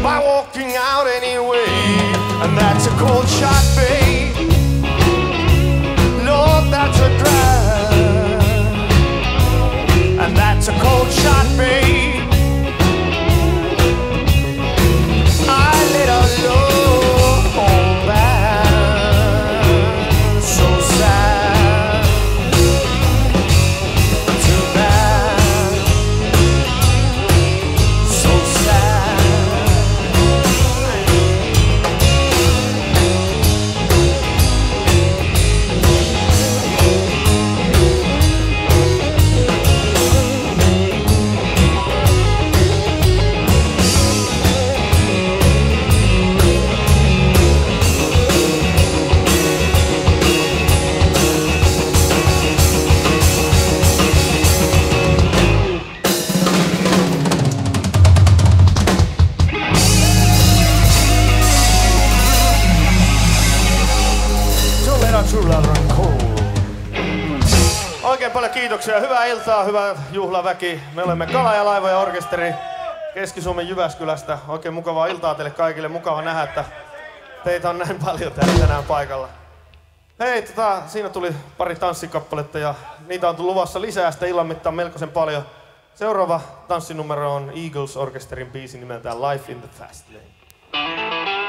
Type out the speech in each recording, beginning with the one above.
by walking out anyway, and that's a cold shot, babe. Lord, that's a drag, and that's a cold shot, babe. iltaa, hyvä juhlaväki. Me olemme Kala ja Laiva ja orkesteri Keski-Suomen Jyväskylästä. Oikein mukavaa iltaa teille kaikille. Mukava nähdä, että teitä on näin paljon täällä tänään paikalla. Hei, tota, siinä tuli pari tanssikappaletta ja niitä on tullut luvassa lisää sitä illan mittaan melkoisen paljon. Seuraava tanssinumero on Eagles-orkesterin biisi nimeltään Life in the Fast Lane.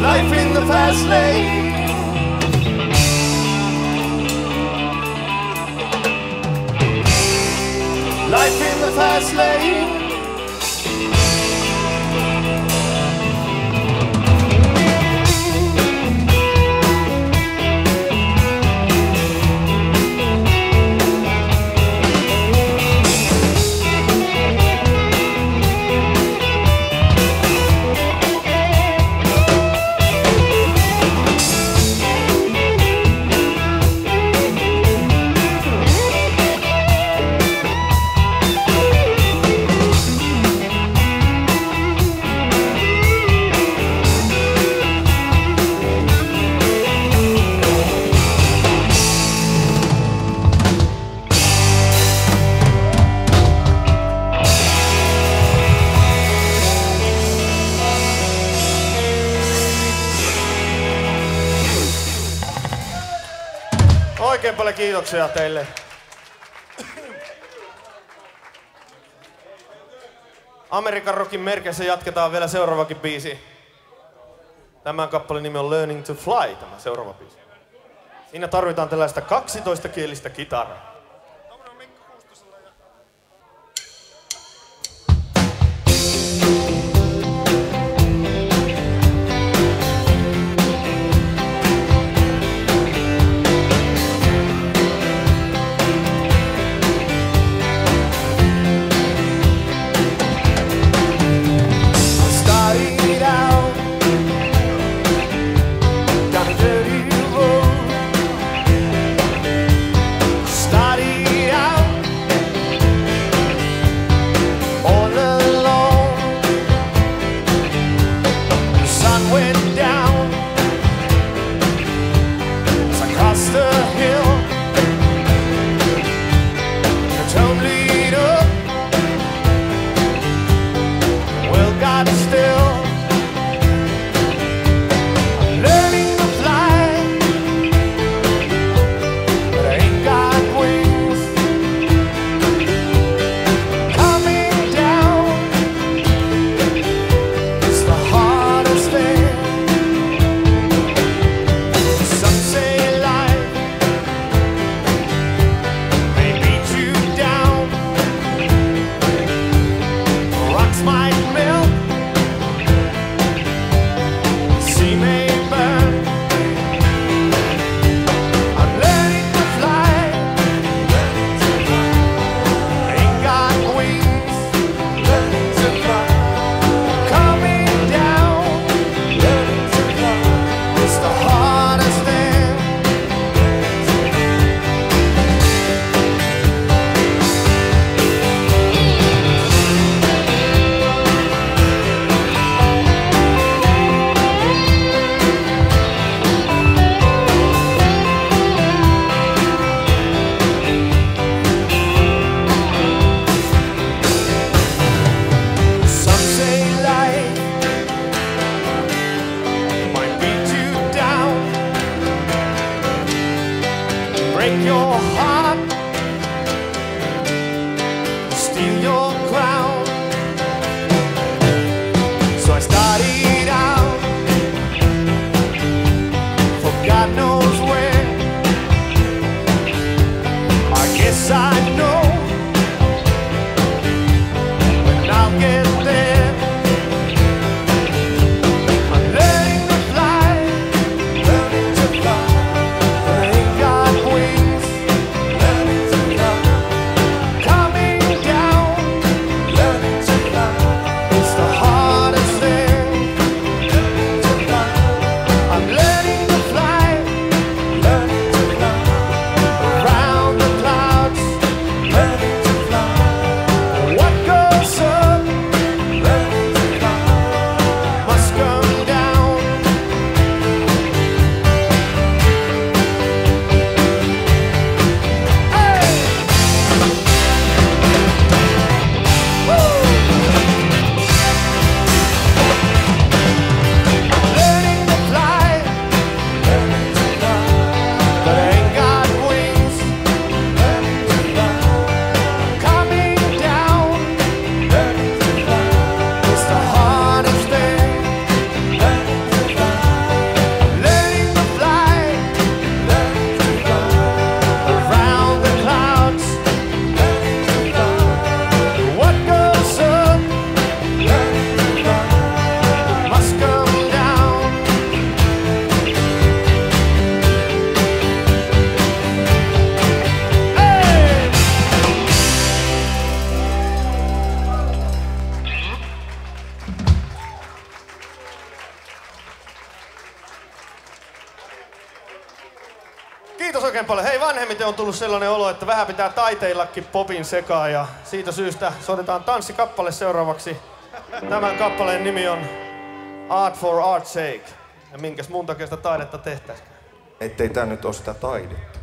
Life in the fast lane. Life in the fast lane. paljon kiitoksia teille. Amerikan rockin merkeissä jatketaan vielä seuraavakin biisi. Tämän kappaleen nimi on Learning to Fly, tämä seuraava biisi. Siinä tarvitaan tällaista 12-kielistä kitaraa. on tullut sellainen olo, että vähän pitää taiteillakin popin sekaa ja siitä syystä soitetaan tanssikappale seuraavaksi. Tämän kappaleen nimi on Art for Art's Sake. Ja minkäs muun takia taidetta tehtäisikään? Ettei tää nyt oo sitä taidetta.